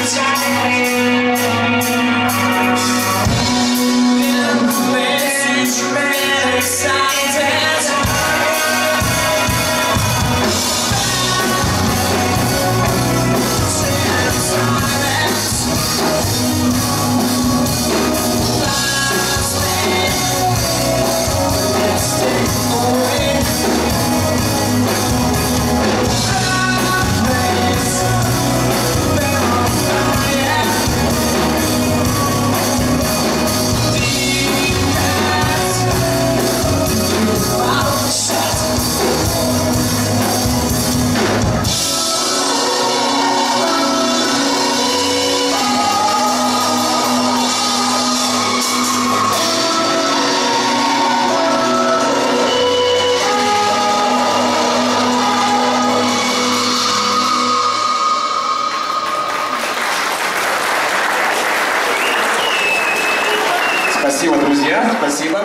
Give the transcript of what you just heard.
excited Спасибо, друзья. Спасибо.